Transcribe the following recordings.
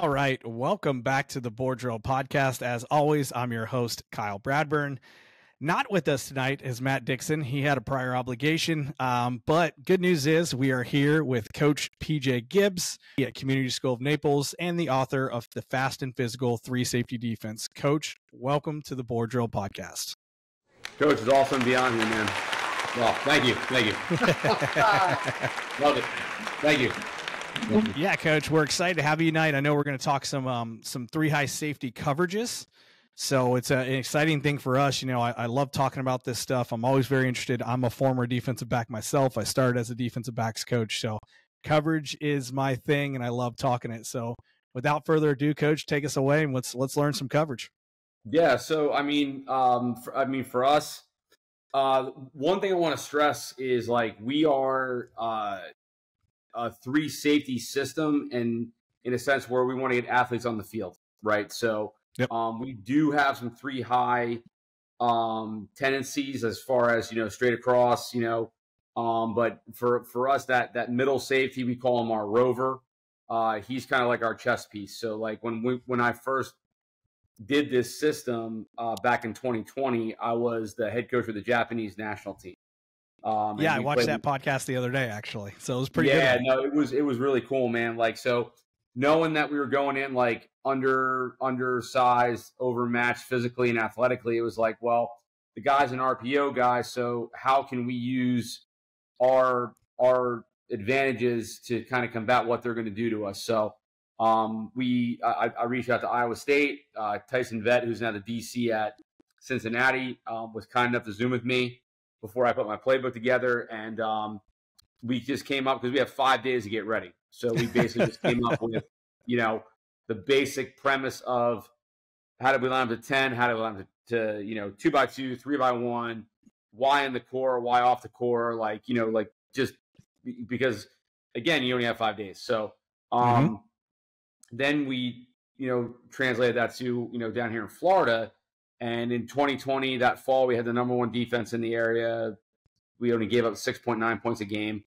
All right. Welcome back to the Board Drill podcast. As always, I'm your host, Kyle Bradburn. Not with us tonight is Matt Dixon. He had a prior obligation. Um, but good news is we are here with Coach PJ Gibbs at Community School of Naples and the author of the Fast and Physical Three Safety Defense. Coach, welcome to the Board Drill podcast. Coach, it's awesome to be on here, man. Well, thank you. Thank you. Love it. Thank you. Yeah, coach, we're excited to have you tonight. I know we're going to talk some um, some three high safety coverages. So it's a, an exciting thing for us. You know, I, I, love talking about this stuff. I'm always very interested. I'm a former defensive back myself. I started as a defensive backs coach. So coverage is my thing and I love talking it. So without further ado, coach, take us away and let's let's learn some coverage. Yeah. So I mean, um, for, I mean, for us, uh, one thing I want to stress is like we are uh, a three safety system, and in a sense where we want to get athletes on the field, right? So yep. um, we do have some three high um, tendencies as far as you know straight across, you know. Um, but for for us, that that middle safety, we call him our rover. Uh, he's kind of like our chess piece. So like when we when I first did this system uh, back in 2020, I was the head coach of the Japanese national team. Um, yeah, I watched that podcast the other day actually, so it was pretty. Yeah, good. no, it was it was really cool, man. Like so, knowing that we were going in like under undersized, overmatched physically and athletically, it was like, well, the guy's an RPO guy, so how can we use our our advantages to kind of combat what they're going to do to us? So um, we I, I, reached out to Iowa State. Uh, Tyson Veidt, who's now the DC at Cincinnati, um, was kind enough to Zoom with me before I put my playbook together, and um, we just came up because we have five days to get ready. So we basically just came up with, you know, the basic premise of how do we line up to ten, how do we line up to, to you know two by two, three by one, why in the core, why off the core, like you know, like just because again you only have five days. So um, mm-hmm. then we you know translated that to you know down here in Florida and in 2020, that fall, we had the number one defense in the area. We only gave up 6.9 points a game.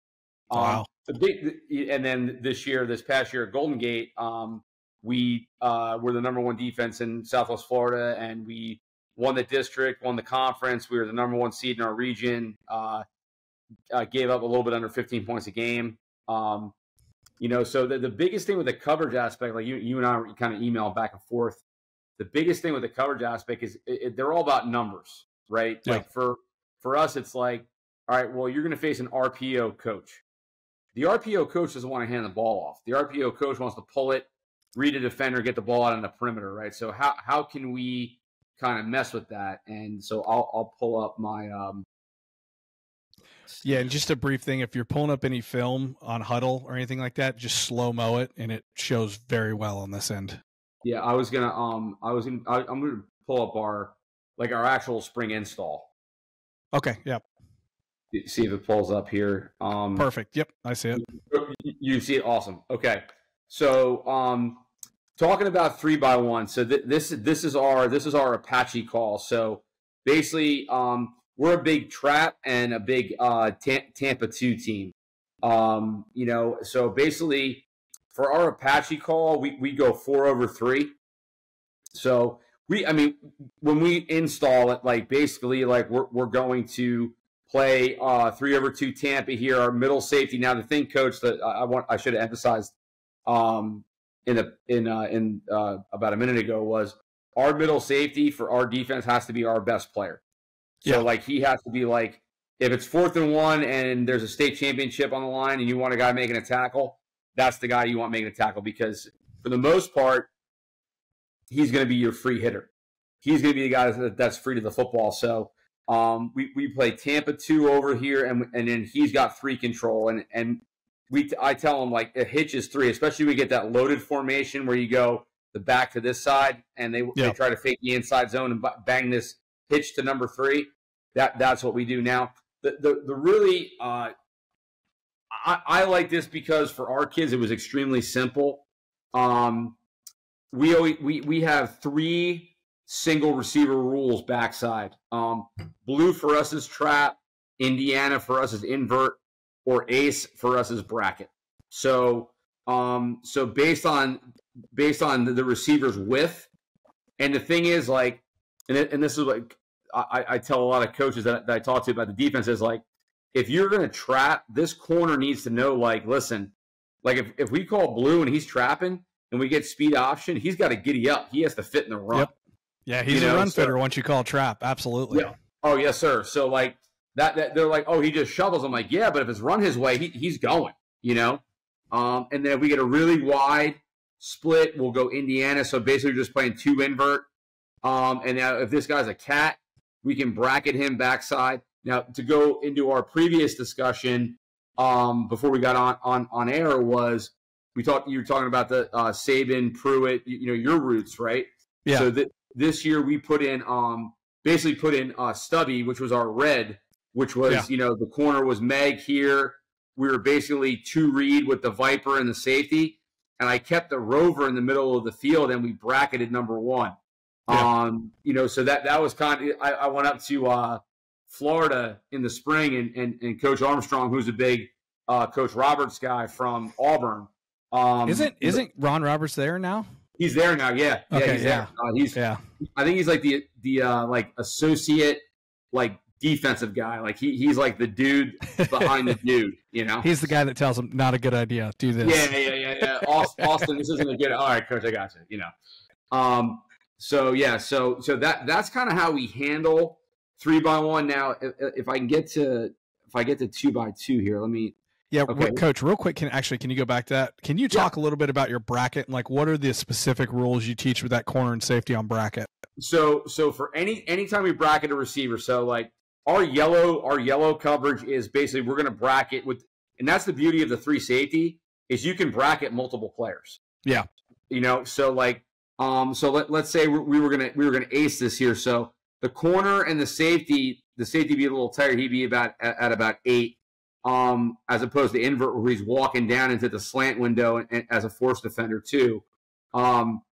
Um, wow. the big, and then this year, this past year at Golden Gate, um, we uh, were the number one defense in Southwest Florida, and we won the district, won the conference. We were the number one seed in our region. Uh, uh, gave up a little bit under 15 points a game. Um, you know, so the, the biggest thing with the coverage aspect, like you, you and I kind of email back and forth the biggest thing with the coverage aspect is it, it, they're all about numbers, right? Yeah. Like for for us, it's like, all right, well, you're going to face an RPO coach. The RPO coach doesn't want to hand the ball off. The RPO coach wants to pull it, read a defender, get the ball out on the perimeter, right? So how how can we kind of mess with that? And so I'll I'll pull up my um, yeah, and just a brief thing: if you're pulling up any film on Huddle or anything like that, just slow mo it, and it shows very well on this end. Yeah, I was gonna um I was I, I'm gonna pull up our like our actual spring install. Okay. Yep. See if it pulls up here. Um, Perfect. Yep, I see it. You, you see it. Awesome. Okay. So um, talking about three by one. So th- this this is our this is our Apache call. So basically, um, we're a big trap and a big uh, Tampa two team. Um, you know, so basically, for our Apache call, we, we go four over three. So we, I mean, when we install it, like basically, like we're, we're going to play uh, three over two Tampa here, our middle safety. Now, the thing, coach, that I want, I should have emphasized um, in the in uh, in uh, about a minute ago was our middle safety for our defense has to be our best player. So, yeah. like, he has to be like, if it's fourth and one and there's a state championship on the line and you want a guy making a tackle, that's the guy you want making a tackle because for the most part, he's going to be your free hitter. He's going to be the guy that's free to the football. So um, we, we play Tampa two over here, and and then he's got three control, and and we I tell him like a hitch is three, especially we get that loaded formation where you go the back to this side, and they, they try to fake the inside zone and bang this hitch to number three. That that's what we do now. The the, the really uh, I, I like this because for our kids, it was extremely simple. Um, we always, we we have three single receiver rules backside. Um, blue for us is trap, Indiana for us is invert, or ace for us is bracket. So Um, so based on based on the, the receiver's width, and the thing is like, and it, and this is like I, I tell a lot of coaches that, that I talk to about the defense is like, if you're going to trap, this corner needs to know like, listen, like if, if we call blue and he's trapping and we get speed option, he's got to giddy up. He has to fit in the run. Yep. Yeah, he's you a know, run so, fitter once you call trap. Absolutely. Yeah. Oh yes, sir. So like that, that they're like, oh, he just shovels. I'm like, yeah, but if it's run his way, he, he's going. You know. Um, and then if we get a really wide split, we'll go Indiana. So basically, just playing two invert. Um, and now if this guy's a cat, we can bracket him backside. Now to go into our previous discussion um, before we got on on on air was we talked. You were talking about the uh, Saban, Pruitt, you, you know your roots, right? Yeah. So th- this year we put in um basically put in uh, Stubby, which was our red, which was yeah. you know the corner was Meg here. We were basically two read with the Viper and the safety, and I kept the Rover in the middle of the field, and we bracketed number one. Yeah. Um, you know, so that that was kind of I, I went up to uh, Florida in the spring, and, and and Coach Armstrong, who's a big uh, Coach Roberts guy from Auburn. Um, isn't isn't Ron Roberts there now? He's there now. Yeah. yeah okay. He's yeah. Uh, he's. Yeah. I think he's like the the uh, like associate like defensive guy. Like he he's like the dude behind the dude. You know. He's the guy that tells him not a good idea. Do this. Yeah. Yeah. Yeah. Yeah. Austin, Austin this isn't a good. All right, coach. I got you. You know. Um. So yeah. So so that that's kind of how we handle three by one. Now, if, if I can get to if I get to two by two here, let me yeah, okay. coach, real quick, can actually can you go back to that? Can you talk yeah. a little bit about your bracket and like what are the specific rules you teach with that corner and safety on bracket? So so for any anytime we bracket a receiver, so like our yellow our yellow coverage is basically we're going to bracket with and that's the beauty of the three safety is you can bracket multiple players. Yeah. You know, so like um so let, let's say we were going to we were going to ace this here. So the corner and the safety, the safety be a little tighter, he'd be about at, at about 8 um, as opposed to invert where he's walking down into the slant window and, and, as a force defender too. Um,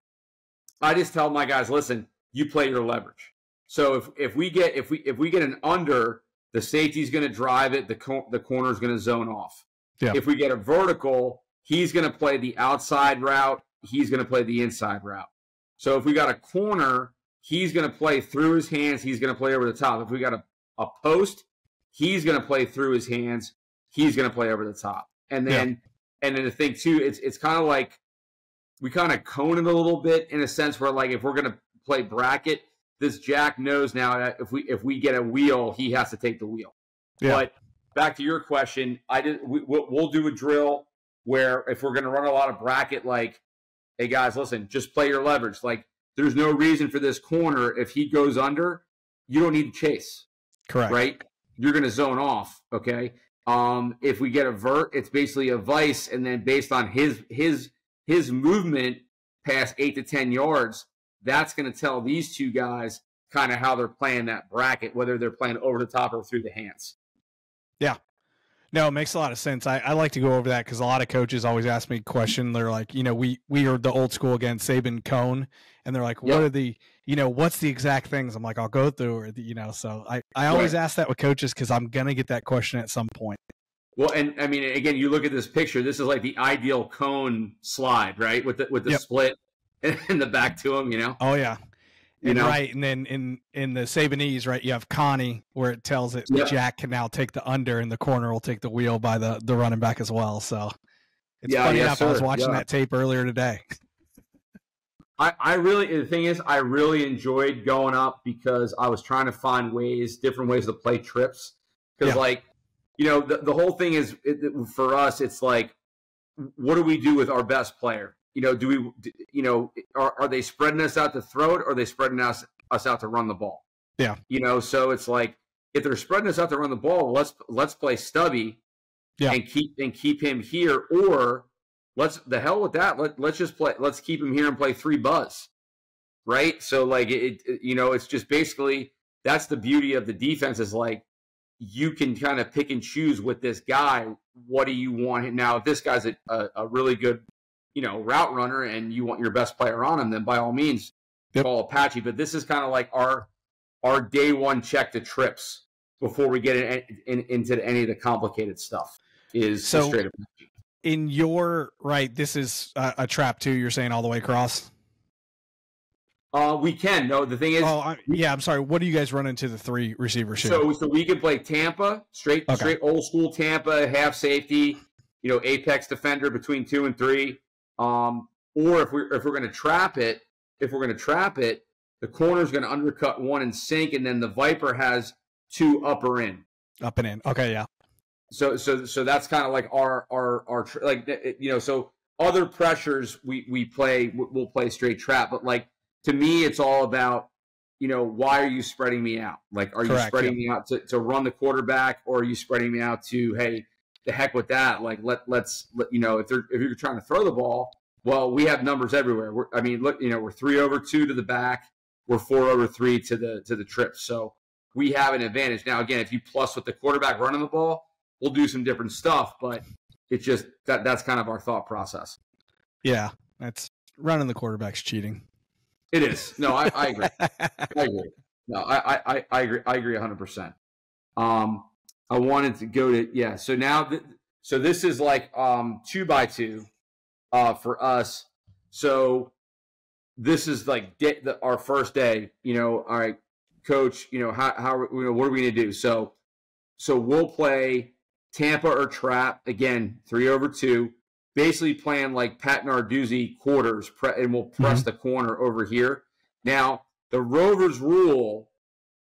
I just tell my guys, listen, you play your leverage. So if if we get if we if we get an under, the safety's going to drive it. The co- the corner's going to zone off. Yeah. If we get a vertical, he's going to play the outside route. He's going to play the inside route. So if we got a corner, he's going to play through his hands. He's going to play over the top. If we got a, a post, he's going to play through his hands he's going to play over the top. And then, yeah. and then the thing too, it's it's kind of like we kind of cone it a little bit in a sense where like if we're going to play bracket, this Jack knows now that if we if we get a wheel, he has to take the wheel. Yeah. But back to your question, I did. We, we'll do a drill where if we're going to run a lot of bracket, like, hey guys, listen, just play your leverage. Like, there's no reason for this corner if he goes under, you don't need to chase. Correct. Right. You're going to zone off. Okay. Um, if we get a vert, it's basically a vice, and then based on his his his movement past eight to ten yards, that's going to tell these two guys kind of how they're playing that bracket, whether they're playing over the top or through the hands. Yeah. No, it makes a lot of sense. I, I like to go over that because a lot of coaches always ask me a question. They're like, you know, we we are the old school again, Saban Cone, and they're like, what yep. are the you know, what's the exact things? I'm like, I'll go through, or you know, so I I always right. ask that with coaches because I'm gonna get that question at some point. Well, and I mean, again, you look at this picture. This is like the ideal cone slide, right? With the with the yep. split in the back to him, you know. Oh yeah, you know? right. And then in in the Sabanese, right, you have Connie where it tells it yep. Jack can now take the under, and the corner will take the wheel by the the running back as well. So it's yeah, funny yes, enough. Sir. I was watching yeah. that tape earlier today. I, I really the thing is I really enjoyed going up because I was trying to find ways, different ways to play trips. Because yeah. like, you know, the, the whole thing is it, for us, it's like, what do we do with our best player? You know, do we, you know, are, are they spreading us out to throw it, or are they spreading us us out to run the ball? Yeah. You know, so it's like if they're spreading us out to run the ball, let's let's play Stubby, yeah. and keep and keep him here, or let's the hell with that. Let let's just play. Let's keep him here and play three buzz, right? So like it, it, you know, it's just basically that's the beauty of the defense is like you can kind of pick and choose with this guy. What do you want now? If this guy's a, a, a really good, you know, route runner and you want your best player on him, then by all means yep. call Apache. But this is kind of like our our day one check to trips before we get in, in, into any of the complicated stuff. Is so, straight Apache in your right, this is a, a trap too. You're saying all the way across. Uh, we can. No, the thing is, Oh, I, yeah. I'm sorry. What do you guys run into the three receivers here? so so we can play Tampa straight Okay. straight old school Tampa half safety, you know, apex defender between two and three. Um, or if we're if we're going to trap it, if we're going to trap it, the corner's going to undercut one and sink, and then the Viper has two upper in. Up and in. Okay, yeah. So so so that's kind of like our our our like you know so other pressures we we play we'll play straight trap, but like to me it's all about you know why are you spreading me out? Like are you Correct, spreading me out to, to run the quarterback or are you spreading me out to hey the heck with that? Like let let's let, you know if they're if you're trying to throw the ball, well we have numbers everywhere. We're, I mean look you know we're three over two to the back, we're four over three to the to the trip. So we have an advantage now. Again, if you plus with the quarterback running the ball we'll do some different stuff, but it's just that that's kind of our thought process. Yeah. That's running the quarterback's cheating. It is. No, I, I agree. I agree. No, I, I, I- agree. I agree hundred percent. Um, I wanted to go to yeah. So now, th- so this is like um two by two, uh, for us. So this is like day, the, our first day. You know, all right, coach. You know how how you know what are we gonna do? So so we'll play Tampa or trap again, three over two. Basically playing like Pat Narduzzi quarters, pre- and we'll press the corner over here. Now the Rovers rule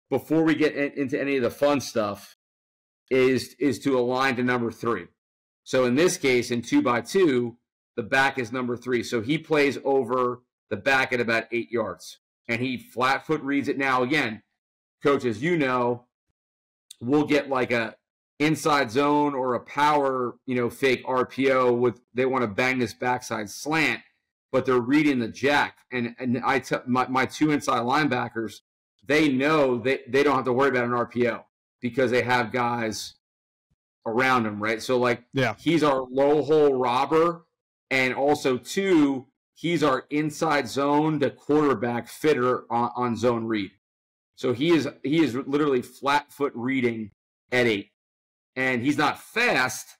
before we get in- into any of the fun stuff is is to align to number three. So in this case, in two by two, the back is number three. So he plays over the back at about eight yards, and he flat foot reads it. Now again, coach, as you know, we'll get like a inside zone or a power, you know, fake RPO with they want to bang this backside slant, but they're reading the jack. And and I tell my, my two inside linebackers, they know they, they don't have to worry about an RPO because they have guys around him, right? So like Yeah. he's our low hole robber, and also two, he's our inside zone to quarterback fitter on, on zone read. So he is he is literally flat foot reading at eight, and he's not fast.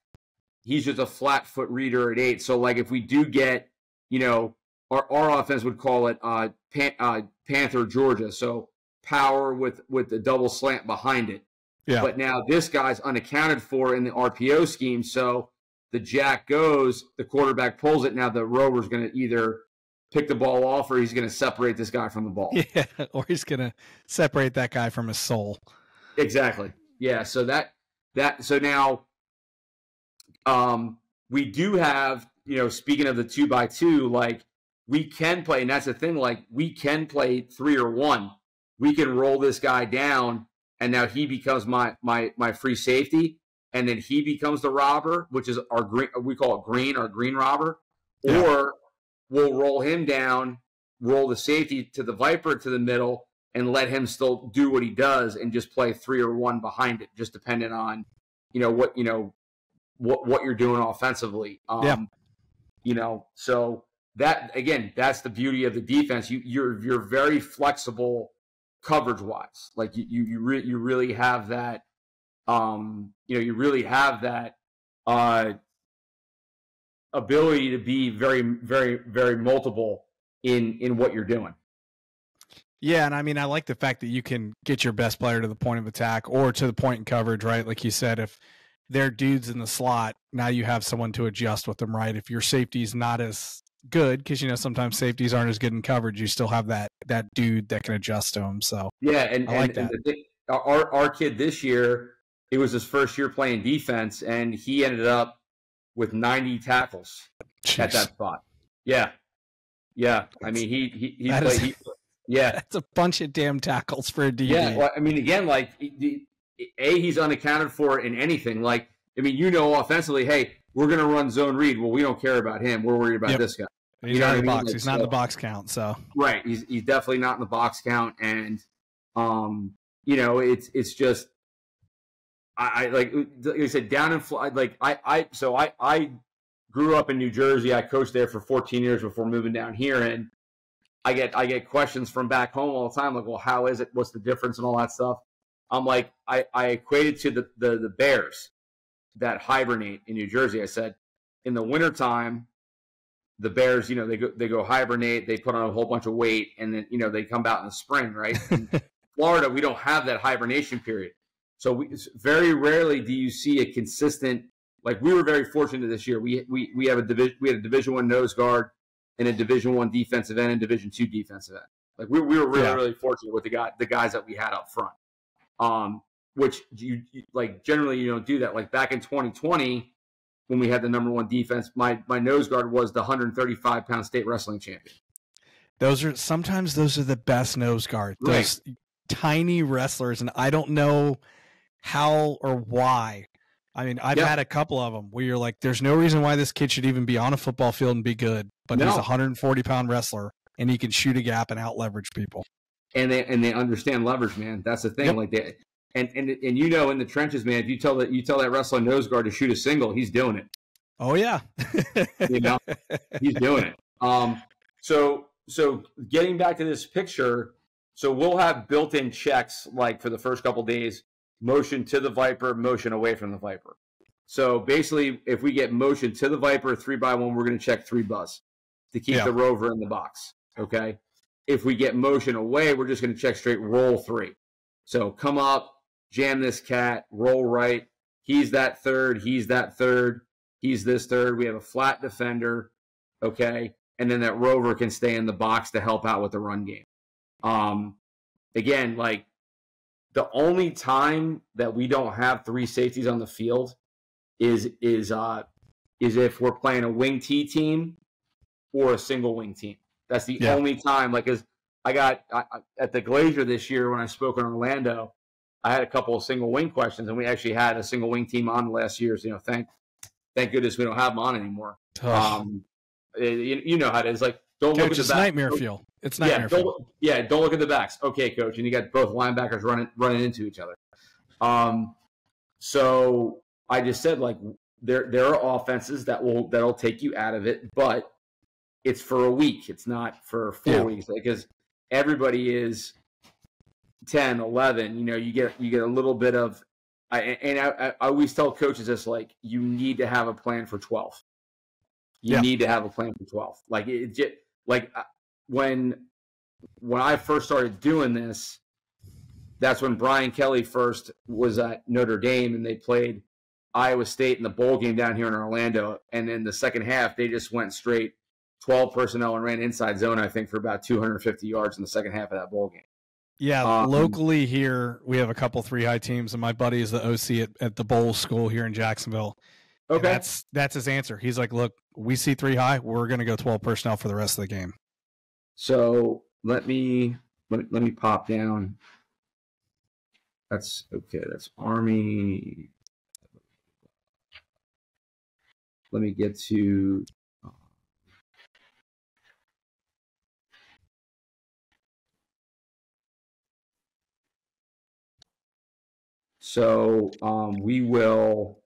He's just a flat foot reader at eight. So like if we do get, you know, our our offense would call it uh, Pan, uh Panther Georgia. So power with with the double slant behind it. Yeah. But now this guy's unaccounted for in the RPO scheme. So the jack goes, the quarterback pulls it. Now the rover's going to either pick the ball off or he's going to separate this guy from the ball. Yeah. Or he's gonna separate that guy from his soul. Exactly. Yeah. So that that so now um we do have, you know, speaking of the two by two, like we can play, and that's the thing, like we can play three or one. We can roll this guy down and now he becomes my my my free safety, and then he becomes the robber, which is our green we call it green, our green robber. Yeah. Or we'll roll him down, roll the safety to the Viper to the middle, and let him still do what he does and just play three or one behind it, just depending on, you know, what you know, what what you're doing offensively. Um, Yeah. You know, so that again, that's the beauty of the defense. You you're you're very flexible coverage wise. Like you you you, re- you really have that. Um, you know, you really have that uh, ability to be very very very multiple in in what you're doing. Yeah, and I mean, I like the fact that you can get your best player to the point of attack or to the point in coverage, right? Like you said, if they're dudes in the slot, now you have someone to adjust with them, right? If your safety's not as good, because you know sometimes safeties aren't as good in coverage, you still have that that dude that can adjust to them. So Yeah, and, I like and, and the our our kid this year, it was his first year playing defense, and he ended up with 90 tackles at that spot. Yeah, yeah. I mean, he he he played. is- He, yeah, that's a bunch of damn tackles for a DB. yeah. Well, I mean, again, like a he's unaccounted for in anything. Like, I mean, you know, offensively, hey, we're gonna run zone read. Well, we don't care about him. We're worried about Yep. this guy. He's you know not in the what I mean? box. Like, he's not in the box count. So Right. He's he's definitely not in the box count, and um, you know, it's it's just I, I like like I said down in Fl- like I I so I I grew up in New Jersey. I coached there for 14 years before moving down here, and I get I get questions from back home all the time, like, well, how is it? What's the difference and all that stuff. I'm like, I I equated to the the, the Bears that hibernate in New Jersey. I said in the wintertime, the bears, you know, they go they go hibernate, they put on a whole bunch of weight, and then you know they come out in the spring, right? Florida, we don't have that hibernation period, so we, very rarely do you see a consistent. Like we were very fortunate this year. We we we have a division we had a Division One nose guard and a Division One defensive end and Division Two defensive end. Like we, we were really Yeah. really fortunate with the guy the guys that we had up front. Um, which you, you like generally you don't do that. Like back in 2020 when we had the number one defense, my my nose guard was the 135 pound state wrestling champion. Those are sometimes those are the best nose guard. Right. Those tiny wrestlers, and I don't know how or why. I mean, I've Yeah. had a couple of them where you're like, "There's no reason why this kid should even be on a football field and be good," but he's a 140 pound wrestler and he can shoot a gap and out leverage people. and they and they understand leverage, man. That's the thing. Yep. Like they and and and you know in the trenches, man. If you tell that you tell that wrestler nose guard to shoot a single, he's doing it. Oh yeah, You know, he's doing it. Um, so so getting back to this picture, so we'll have built-in checks like for the first couple days, motion to the viper, motion away from the viper. So basically, if we get motion to the viper three by one, we're going to check three buzz to keep Yeah. the rover in the box. Okay. If we get motion away, we're just going to check straight roll three. So come up, jam this cat, roll right. He's that third. He's that third. He's this third. We have a flat defender. Okay. And then that rover can stay in the box to help out with the run game. Um, again, like the only time that we don't have three safeties on the field is is uh is if we're playing a wing T team or a single wing team. That's the Yeah. only time. Like, as I got I, I- at the Glazier this year when I spoke in Orlando, I had a couple of single wing questions, and we actually had a single wing team on last year. So you know, thank thank goodness we don't have them on anymore. Um, eh, you, you know how it is. Like, don't look at the back. nightmare Don't- fuel. It's yeah, nightmare don't, fuel. look- yeah, don't look at the backs. Okay, coach, and you got both linebackers running running into each other. Um, so I just said like there there are offenses that will that'll take you out of it, but it's for a week. It's not for four Yeah. weeks because everybody is 10, 11. You know, you get you get a little bit of. I, and I, I always tell coaches this like you need to have a plan for 12. You Yeah. need to have a plan for 12. Like it, just like uh, when when I first started doing this, that's when Brian Kelly first was at Notre Dame and they played Iowa State in the bowl game down here in Orlando. And in the second half, they just went straight 12 personnel and ran inside zone, I think, for about 250 yards in the second half of that bowl game. Yeah, Um, locally here we have a couple three high teams, and my buddy is the OC at, at the Bolles School here in Jacksonville. And Okay. that's that's his answer. He's like, "Look, we see three high. We're going to go twelve personnel for the rest of the game." So let me let me, let me pop down. That's okay. That's Army. Let me get to. So um, we will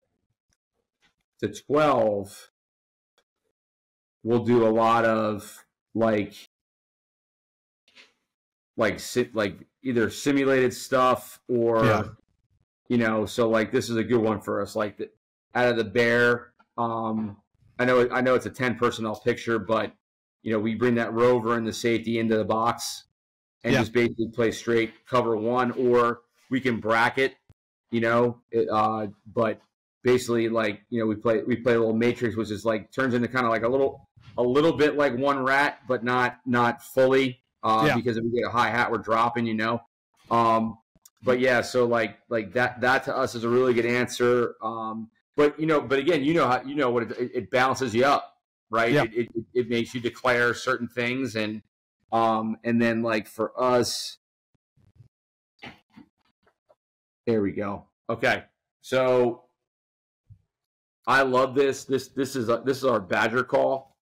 the twelve. We'll do a lot of like like si- like either simulated stuff or Yeah. you know so like this is a good one for us like the, out of the bear um i know i know it's a 10 personnel picture but you know we bring that rover and the safety into the box and Yeah. just basically play straight cover one or we can bracket you know it, uh but basically like you know we play we play a little matrix which is like turns into kind of like a little a little bit like one rat but not not fully uh Yeah. because if we get a high hat we're dropping you know um but yeah so like like that that to us is a really good answer um but you know but again you know how you know what it, it, balances you up right Yeah. it, it, it makes you declare certain things and um and then like for us there we go. Okay. So i love this. This this is a, this is our badger call.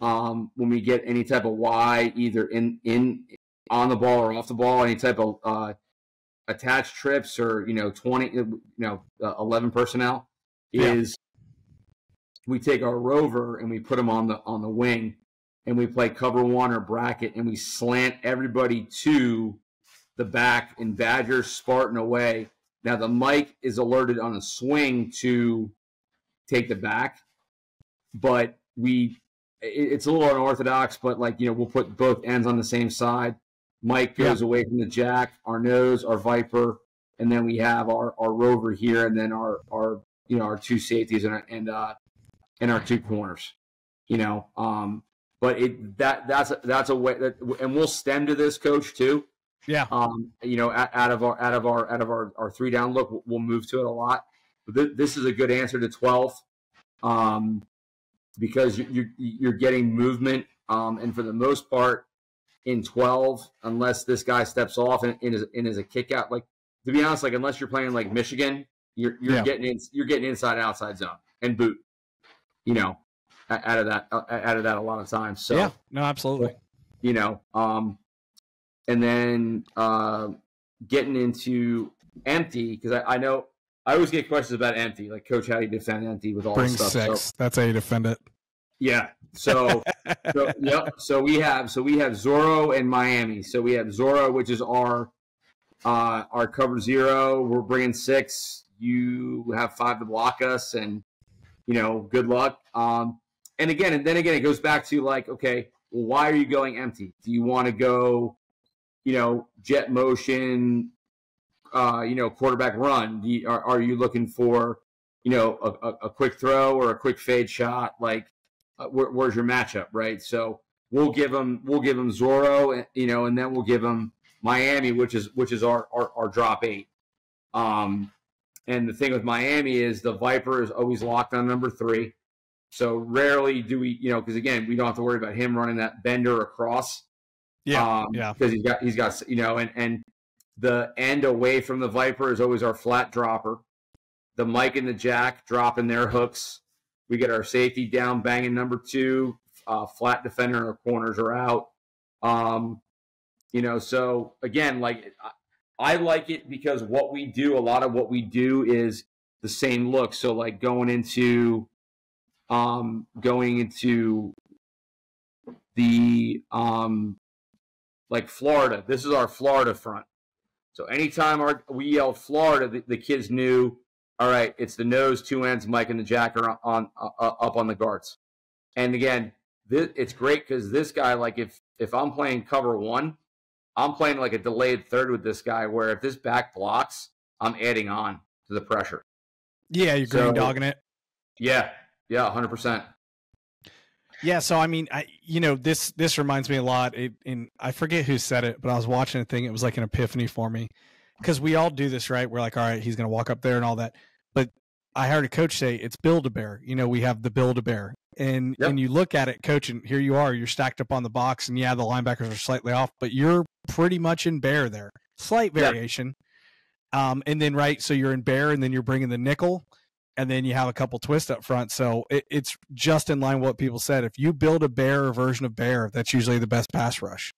Um when we get any type of y either in in on the ball or off the ball any type of uh attached trips or you know 20 you know uh, 11 personnel Yeah. is we take our rover and we put them on the on the wing and we play cover one or bracket and we slant everybody to the back and badger spartan away now the mic is alerted on a swing to take the back but we it's a little unorthodox, but like you know, we'll put both ends on the same side. Mike goes yeah. away from the jack, our nose, our viper, and then we have our, our rover here, and then our our you know our two safeties and and uh, and our two corners. You know, um, but it that that's a, that's a way that, and we'll stem to this coach too. Yeah. Um, you know, out, of our out of our out of our, our three down look, we'll move to it a lot. But th- this is a good answer to twelve, um, because you, are you're getting movement, um, and for the most part, in twelve, unless this guy steps off and, and is and is a kick out, like to be honest, like unless you're playing like Michigan, you're you're yeah. getting in, you're getting inside outside zone and boot. You know, out of that out of that a lot of times. So yeah, no, absolutely. You know, um, and then uh, getting into empty because I, I, know I always get questions about empty, like Coach, how do you defend empty with all Bring this stuff? Six. So, That's how you defend it. Yeah. So, so yep. So we have so we have Zorro and Miami. So we have Zorro, which is our uh, our cover zero. We're bringing six. You have five to block us, and you know, good luck. Um, and again, and then again, it goes back to like, okay, well, why are you going empty? Do you want to go, you know, jet motion, uh, you know, quarterback run? Are, are, you looking for, you know, a, a, quick throw or a quick fade shot? Like, uh, where, where's your matchup, right? So we'll give them, we'll give them Zorro, you know, and then we'll give them Miami, which is which is our our, our drop eight. Um, and the thing with Miami is the Viper is always locked on number three. So rarely do we, you know, because again, we don't have to worry about him running that bender across. Yeah, um, yeah. Because he's got, he's got, you know, and and the end away from the Viper is always our flat dropper. The Mike and the Jack dropping their hooks. We get our safety down, banging number two. Uh, flat defender, our corners are out. Um, you know, so again, like I like it because what we do, a lot of what we do is the same look. So like going into um, going into the um, like Florida. This is our Florida front. So anytime our, we yell Florida, the, the, kids knew, all right, it's the nose, two ends, Mike and the Jack are on, uh, uh up on the guards. And again, this, it's great because this guy, like if if I'm playing cover one, I'm playing like a delayed third with this guy. Where if this back blocks, I'm adding on to the pressure. Yeah, you're green so, dogging it. Yeah, yeah, hundred percent. Yeah, so I mean, I you know this this reminds me a lot. It, in I forget who said it, but I was watching a thing. It was like an epiphany for me because we all do this, right? We're like, all right, he's going to walk up there and all that. But I heard a coach say it's build a bear. You know, we have the build a bear, and yep. and you look at it, coach, and here you are. You're stacked up on the box, and yeah, the linebackers are slightly off, but you're pretty much in bear there. Slight variation. Yep. Um, and then right, so you're in bear, and then you're bringing the nickel and then you have a couple twists up front. So it, it's just in line with what people said. If you build a bear version of bear, that's usually the best pass rush.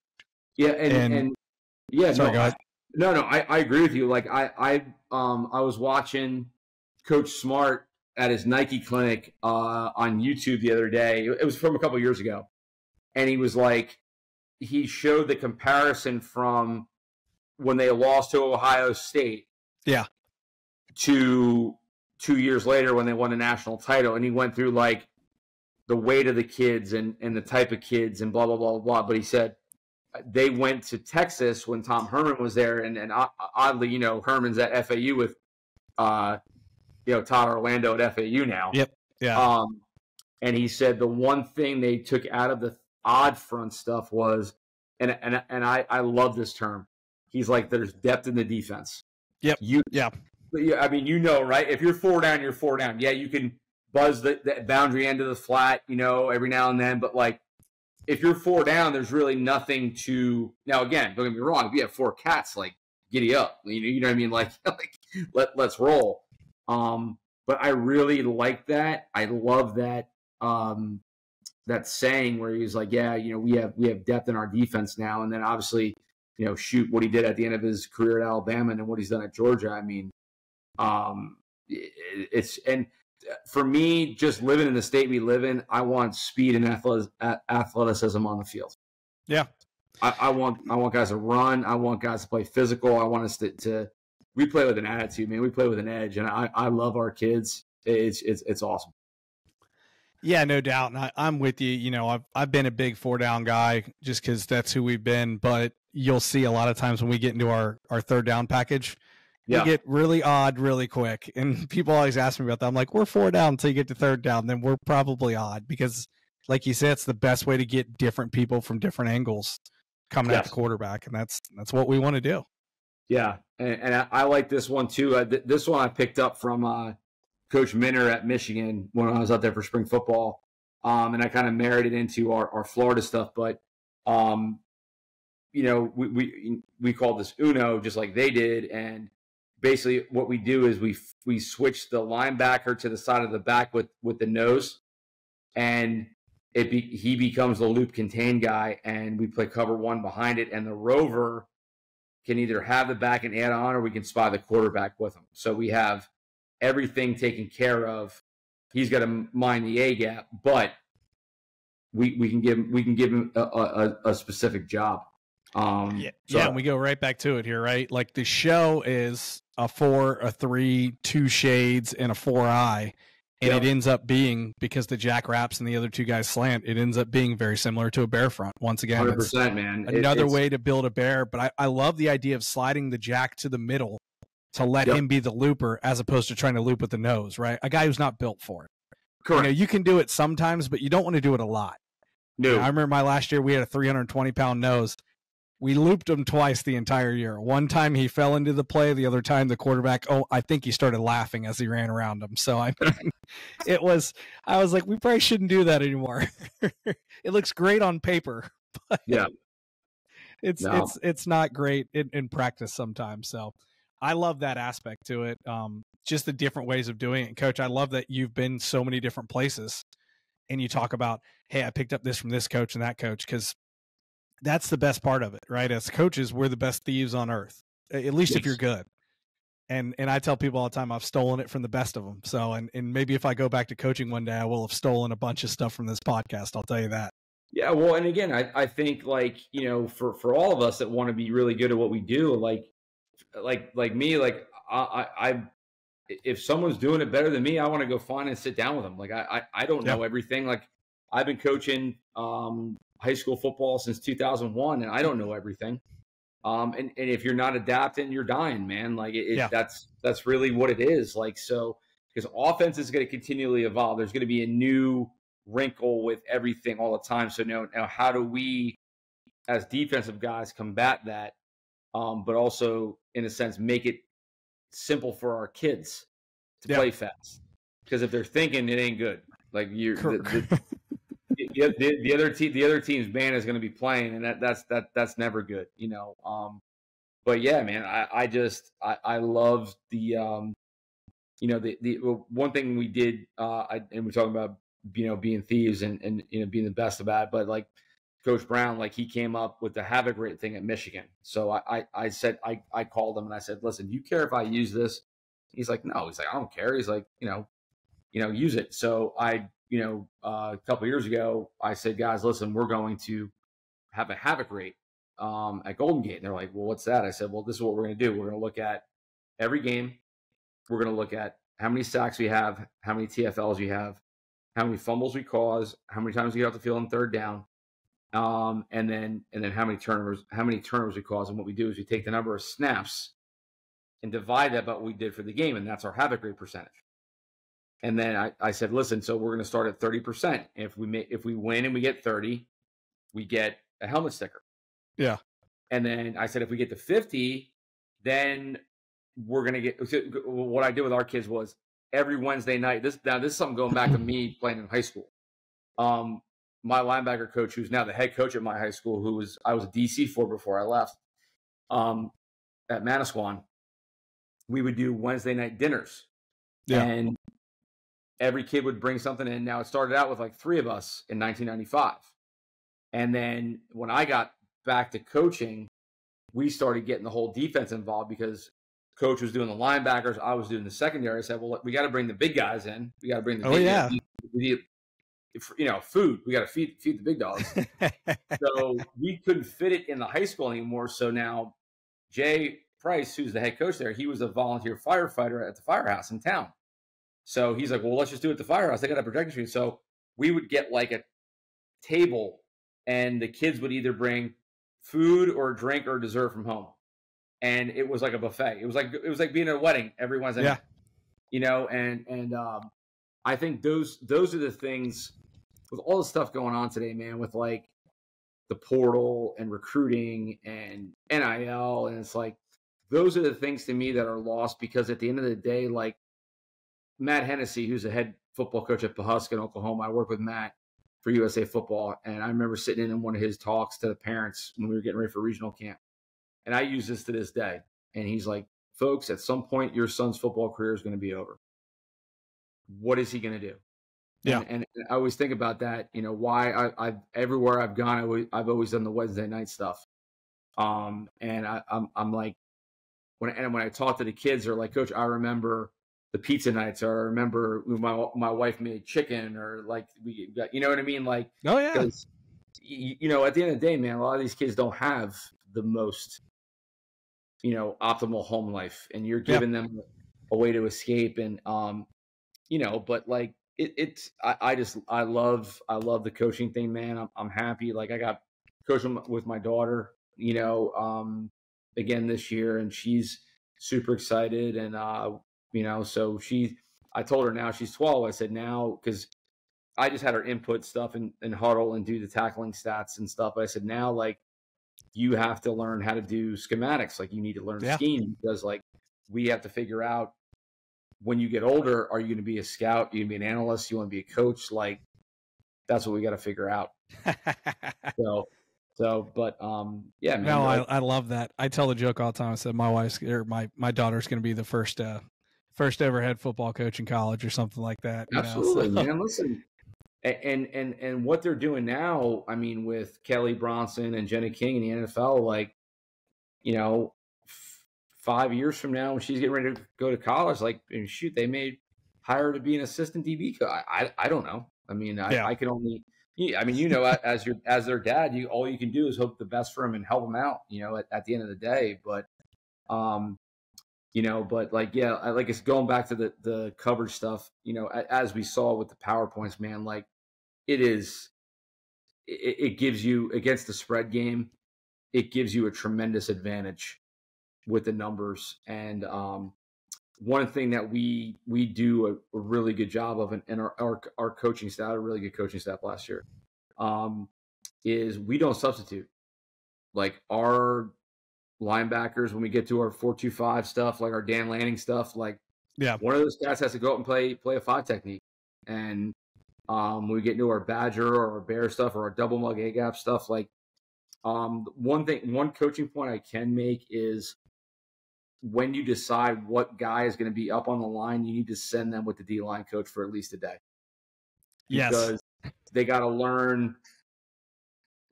Yeah, and, and, and yeah, sorry, no, I, no, no, I, I agree with you. Like I, I, um, I was watching Coach Smart at his Nike clinic uh, on YouTube the other day. It was from a couple years ago, and he was like, he showed the comparison from when they lost to Ohio State. Yeah. To two years later when they won a national title, and he went through like the weight of the kids and and the type of kids and blah blah blah blah. But he said they went to Texas when Tom Herman was there, and and oddly, you know, Herman's at FAU with, uh, you know, Todd Orlando at FAU now. Yep. Yeah. Um, and he said the one thing they took out of the odd front stuff was, and and and I I love this term. He's like, there's depth in the defense. Yep. You yeah yeah, I mean, you know, right? If you're four down, you're four down. Yeah, you can buzz the, the boundary end of the flat, you know, every now and then. But like, if you're four down, there's really nothing to. Now, again, don't get me wrong. If you have four cats, like giddy up. You know, you know what I mean? Like, like let let's roll. Um, but I really like that. I love that. Um, that saying where he's like, yeah, you know, we have we have depth in our defense now, and then obviously, you know, shoot what he did at the end of his career at Alabama and then what he's done at Georgia. I mean, um, it's and for me, just living in the state we live in, I want speed and athleticism on the field. Yeah, I, I, want I want guys to run. I want guys to play physical. I want us to, to we play with an attitude, man. We play with an edge, and I, I love our kids. It's it's it's awesome. Yeah, no doubt. And I, I'm with you. You know, I've I've been a big four down guy just because that's who we've been. But you'll see a lot of times when we get into our our third down package, yeah. we get really odd really quick. And people always ask me about that. I'm like, we're four down until you get to third down, then we're probably odd because, like you said, it's the best way to get different people from different angles coming yes. at the quarterback, and that's that's what we want to do. Yeah, and, and I, I, like this one too. Uh, th- this one I picked up from uh, Coach Minter at Michigan when I was out there for spring football, um, and I kind of married it into our, our Florida stuff. But um, you know, we, we we called this Uno just like they did, and basically what we do is we we switch the linebacker to the side of the back with with the nose, and it be, he becomes the loop contain guy, and we play cover one behind it, and the rover can either have the back and add on, or we can spy the quarterback with him. So we have everything taken care of. He's got to mind the A gap, but we we can give we can give him a, a, a specific job. Um, yeah, so, yeah, we go right back to it here, right? Like the show is a four, a three, two shades, and a four eye. And yep. it ends up being because the jack wraps and the other two guys slant, it ends up being very similar to a bear front. Once again, 100%, man. Another it, way to build a bear, but I, I love the idea of sliding the jack to the middle to let yep. him be the looper as opposed to trying to loop with the nose, right? A guy who's not built for it. Correct. You, know, you can do it sometimes, but you don't want to do it a lot. No. You know, I remember my last year we had a 320 pound nose we looped him twice the entire year. One time he fell into the play, the other time the quarterback, oh, I think he started laughing as he ran around him. So I mean, it was, I was like, we probably shouldn't do that anymore. it looks great on paper, but yeah, it's, no. it's, it's not great in, in practice sometimes. So I love that aspect to it. Um, just the different ways of doing it. Coach, I love that you've been so many different places and you talk about, hey, I picked up this from this coach and that coach because that's the best part of it, right? As coaches, we're the best thieves on earth, at least yes. if you're good. And and I tell people all the time I've stolen it from the best of them. So and and maybe if I go back to coaching one day, I will have stolen a bunch of stuff from this podcast. I'll tell you that. Yeah, well, and again, I, I think like you know, for for all of us that want to be really good at what we do, like like like me, like I, I I if someone's doing it better than me, I want to go find and sit down with them. Like I I, I don't know everything. Like I've been coaching um, high school football since 2001, and I don't know everything. Um, and, and if you're not adapting, you're dying, man. Like it, yeah. that's that's really what it is. Like so, because offense is going to continually evolve. There's going to be a new wrinkle with everything all the time. So now, now how do we, as defensive guys, combat that? Um, but also, in a sense, make it simple for our kids to yeah. play fast. Because if they're thinking, it ain't good. Like you're the, the, the, the, the, other team, the other team's band is going to be playing, and that that's that that's never good, you know. Um, but yeah, man, I, I just I, I love the um, you know, the the one thing we did, uh, I, and we're talking about you know being thieves and and you know being the best about it, but like Coach Brown, like he came up with the havoc rate thing at Michigan. So I, I, I said, I, I called him and I said, listen, do you care if I use this? He's like, no. He's like, I don't care. He's like, you know, you know, use it. So I you know, uh, a couple years ago, I said, guys, listen, we're going to have a havoc rate um, at Golden Gate. And they're like, well, what's that? I said, well, this is what we're going to do. We're going to look at every game. We're going to look at how many sacks we have, how many TFLs we have, how many fumbles we cause, how many times we get off the field on third down, um, and then and then how many turnovers, how many turnovers we cause. And what we do is we take the number of snaps and divide that by what we did for the game, and that's our havoc rate percentage. And then I, I said, listen, so we're going to start at 30%. If we make, if we win and we get 30, we get a helmet sticker. Yeah. And then I said, if we get to 50, then we're going to get what I did with our kids was every Wednesday night. This now this is something going back to me playing in high school. Um, my linebacker coach, who's now the head coach at my high school, who was I was a DC for before I left, um, at Manasquan, we would do Wednesday night dinners. Yeah. And every kid would bring something in. Now it started out with like three of us in 1995. And then when I got back to coaching, we started getting the whole defense involved because coach was doing the linebackers, I was doing the secondary. I said, well, we got to bring the big guys in. We got to bring the oh yeah, you know, food. We got to feed feed the big dogs. so we couldn't fit it in the high school anymore. So now Jay Price, who's the head coach there, he was a volunteer firefighter at the firehouse in town. So he's like, well, let's just do it at the firehouse. They got a projection screen. So we would get like a table and the kids would either bring food or drink or dessert from home. And it was like a buffet. It was like it was like being at a wedding every Wednesday. Yeah. Night, you know, and and um I think those those are the things with all the stuff going on today, man, with like the portal and recruiting and NIL and it's like those are the things to me that are lost because at the end of the day, like Matt Hennessy, who's a head football coach at Pawhuska in Oklahoma, I work with Matt for USA football. And I remember sitting in one of his talks to the parents when we were getting ready for regional camp. And I use this to this day. And he's like, folks, at some point, your son's football career is going to be over. What is he going to do? Yeah. And, and, I always think about that, you know, why I, have everywhere I've gone, I have always done the Wednesday night stuff. Um, and I, I'm, I'm like, when, and when I talk to the kids, they're like, coach, I remember the pizza nights, or I remember my my wife made chicken, or like we got, you know what I mean? Like, oh yeah, you, you know, at the end of the day, man, a lot of these kids don't have the most, you know, optimal home life, and you're giving yep. them a way to escape, and um, you know, but like it, it's, I, I just, I love, I love the coaching thing, man. I'm, I'm happy. Like I got coaching with my daughter, you know, um, again this year, and she's super excited, and uh, you know, so she, I told her now she's 12. I said now, because I just had her input stuff and, and Hudl and do the tackling stats and stuff. But I said now, like, you have to learn how to do schematics. Like, you need to learn yeah. scheme because, like, we have to figure out when you get older, are you going to be a scout? Are you going to be an analyst? You want to be a coach? Like, that's what we got to figure out. so, so, but um, yeah. Man, no, I, I love that. I tell the joke all the time. I said my wife's or my my daughter's going to be the first uh, first ever head football coach in college or something like that. Absolutely, know, so. man. Listen, and and and what they're doing now, I mean, with Callie Brownson and Jenna King in the NFL, like, you know, f- five years from now when she's getting ready to go to college, like, shoot, they may hire to be an assistant DB. I I, I don't know. I mean, I, yeah. I can only. I mean, you know, as your as their dad, you all you can do is hope the best for them and help them out. You know, at, at the end of the day, but um, you know but like yeah I, like it's going back to the the coverage stuff you know as we saw with the powerpoints man like it is it, it gives you against the spread game it gives you a tremendous advantage with the numbers. And um one thing that we we do a, a really good job of and, and our, our, our coaching staff a really good coaching staff last year um is we don't substitute. Like our linebackers when we get to our four two five stuff, like our Dan Lanning stuff. Like, yeah, one of those guys has to go up and play play a five technique. And um, when we get into our Badger or our Bear stuff or our double mug A gap stuff, like um, one thing, one coaching point I can make is when you decide what guy is going to be up on the line, you need to send them with the D line coach for at least a day. Yes. Because they got to learn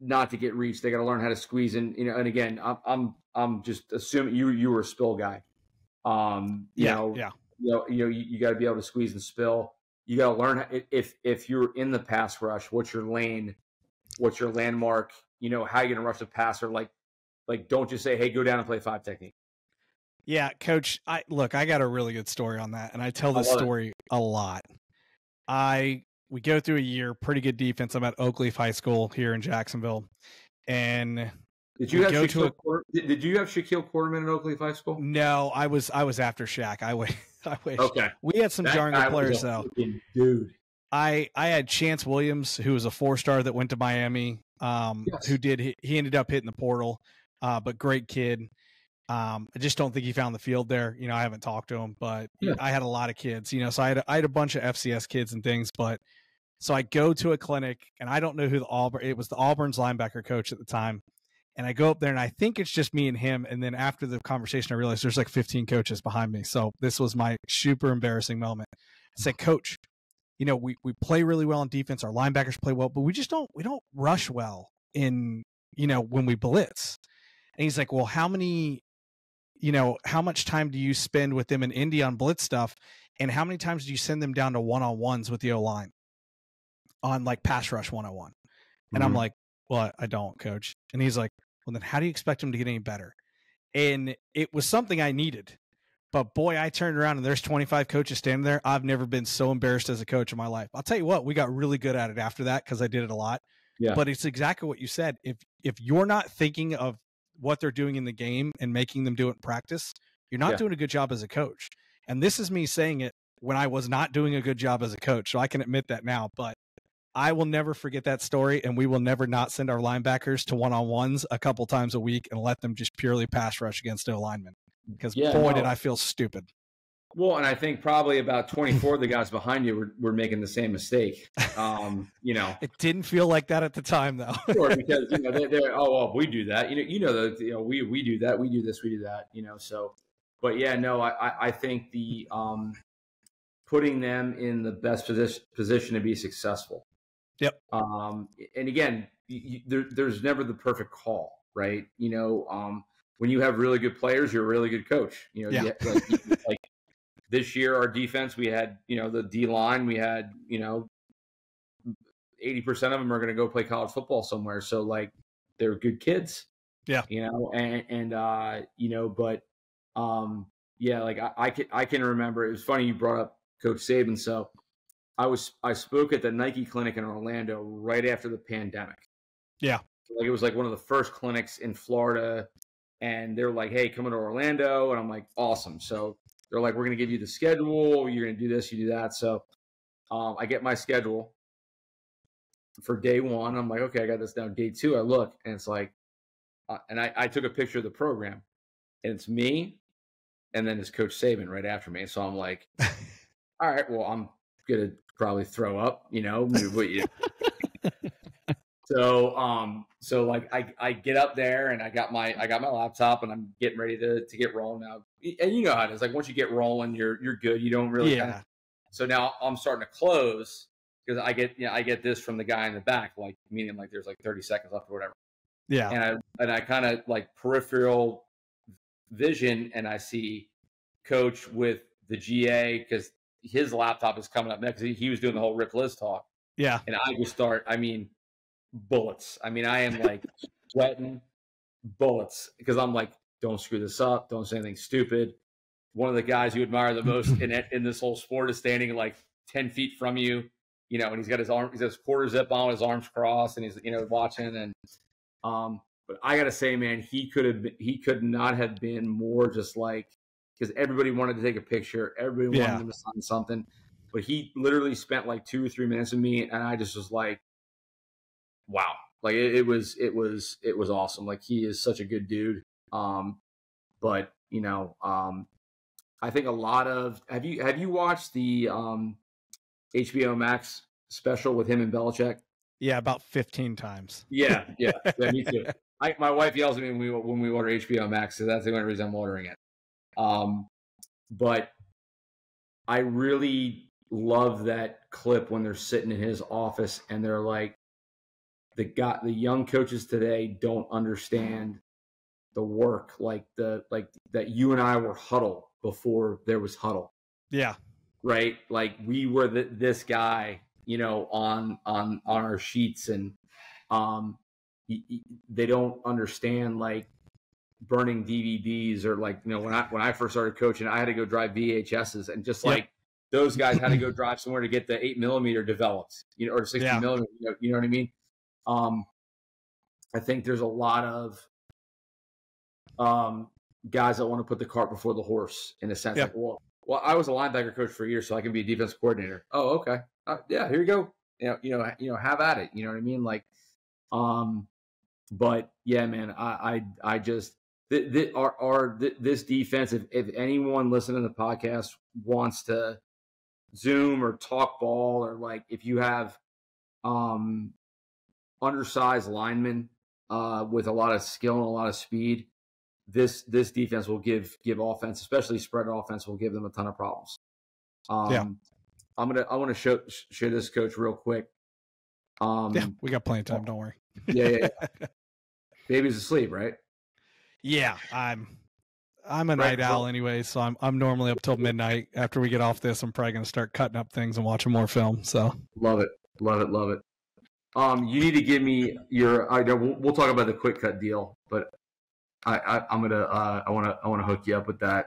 not to get reached. They got to learn how to squeeze in. You know, and again, I'm I'm I'm just assuming you you were a spill guy. Um, you yeah, know, yeah. You know, you know, you, you got to be able to squeeze and spill. You got to learn if if you're in the pass rush, what's your lane, what's your landmark. You know, how you're gonna rush the passer. Like, like don't just say, "Hey, go down and play five technique." Yeah, coach. I look. I got a really good story on that, and I tell this story it. a lot. I we go through a year, pretty good defense. I'm at Oakleaf High School here in Jacksonville, and did you have go Shaquille, to a, did, you have Shaquille Quarterman at Oakleaf High School? No, I was I was after Shaq. I wish. I wish. Okay, we had some darn good players though. Dude, I I had Chance Williams, who was a four star that went to Miami. Um, yes. who did he, he ended up hitting the portal, uh, but great kid. Um, I just don't think he found the field there. You know, I haven't talked to him, but yeah. I had a lot of kids. You know, so I had I had a bunch of FCS kids and things. But so I go to a clinic, and I don't know who the Auburn. It was the Auburn's linebacker coach at the time, and I go up there, and I think it's just me and him. And then after the conversation, I realized there's like 15 coaches behind me. So this was my super embarrassing moment. I said, Coach, you know, we we play really well on defense. Our linebackers play well, but we just don't we don't rush well in you know when we blitz. And he's like, Well, how many you know, how much time do you spend with them in Indy on blitz stuff? And how many times do you send them down to one on ones with the O line on like pass rush 101? And mm-hmm. I'm like, well, I don't, coach. And he's like, well, then how do you expect him to get any better? And it was something I needed But boy, I turned around and there's 25 coaches standing there. I've never been so embarrassed as a coach in my life. I'll tell you what, we got really good at it after that because I did it a lot. Yeah. But it's exactly what you said. If if you're not thinking of what they're doing in the game and making them do it in practice, you're not Yeah. doing a good job as a coach. And this is me saying it when I was not doing a good job as a coach. So I can admit that now. But I will never forget that story, and we will never not send our linebackers to one on ones a couple times a week and let them just purely pass rush against no linemen. Because Yeah, boy, no. did I feel stupid. Well, and I think probably about 24 of the guys behind you were, were making the same mistake. Um, you know, It didn't feel like that at the time, though. sure, because you know they, they're oh well, we do that. You know, you know that you know we we do that. We do this. We do that. You know, so. But yeah, no, I I, I think the um, putting them in the best position position to be successful. Yep. Um, and again, you, there, there's never the perfect call, right? You know, um, when you have really good players, you're a really good coach. You know, Yeah. you- like, like this year, our defense, we had you know the D line, we had you know eighty percent of them are going to go play college football somewhere. So like they're good kids. Yeah. You know, and and uh, you know, but um, yeah, like I, I can I can remember. It was funny you brought up Coach Saban. So I was I spoke at the Nike clinic in Orlando right after the pandemic. Yeah. Like it was like one of the first clinics in Florida, and they're like, "Hey, come to Orlando," and I'm like, "Awesome!" So they're like, "We're going to give you the schedule. You're going to do this, you do that." So um, I get my schedule for day one. I'm like, "Okay, I got this down." Day two, I look, and it's like, uh, and I, I took a picture of the program, and it's me, and then it's Coach Saban right after me. So I'm like, "All right, well, I'm gonna probably throw up," you know. what you- so um so like I, I get up there and I got my I got my laptop and I'm getting ready to to get rolling now. And you know how it is. Like once you get rolling, you're you're good. You don't really yeah. so now I'm starting to close because I get you know, I get this from the guy in the back, like meaning like there's like 30 seconds left or whatever. Yeah. And I and I kind of like peripheral vision and I see coach with the GA because his laptop is coming up next. He, he was doing the whole Rip Liz talk Yeah. and I just start. I mean, bullets. I mean, I am like sweating bullets because I'm like, don't screw this up. Don't say anything stupid. One of the guys you admire the most in in this whole sport is standing like ten feet from you. You know, and he's got his arm, he's got his quarter zip on, his arms crossed, and he's you know watching. And um, but I gotta say, man, he could have, been, he could not have been more just like because everybody wanted to take a picture, everybody wanted Yeah. him to sign something but he literally spent like two or three minutes with me and i just was like wow like it, it was it was it was awesome like he is such a good dude um but you know um i think a lot of have you have you watched the um hbo max special with him and Belichick? Yeah. About 15 times. yeah yeah yeah me too I, my wife yells at me when we when we order hbo max so that's the only reason i'm ordering it um but i really love that clip when they're sitting in his office and they're like the guy the young coaches today don't understand the work like the like that you and I were Hudl before there was Hudl Yeah. right like we were the, this guy you know on on on our sheets and um y- y- they don't understand like burning DVDs or like you know when I when I first started coaching I had to go drive VHSs and just Yep. like those guys had to go drive somewhere to get the eight millimeter developed you know or sixty Yeah. millimeter you know, you know what I mean? Um I think there's a lot of um guys that want to put the cart before the horse in a sense like well well I was a linebacker coach for a year so I can be a defense coordinator. Oh okay. Uh, yeah here you go. You know you know you know have at it you know what I mean? Like um but yeah man I I, I just th- th- our, our th- this defense if, if anyone listening to the podcast wants to zoom or talk ball or like if you have um undersized linemen uh with a lot of skill and a lot of speed this this defense will give give offense especially spread offense will give them a ton of problems um Yeah. i'm gonna i want to show show this coach real quick um Yeah. We got plenty of time. Don't worry. yeah, yeah, yeah. baby's asleep right Yeah, I'm I'm a Right, night owl well- anyway, so I'm I'm normally up till midnight. After we get off this, I'm probably gonna start cutting up things and watching more film. So Love it, love it, love it. Um, you need to give me your. I know we'll, we'll talk about the quick cut deal, but I, I I'm gonna uh, I want to I want to hook you up with that.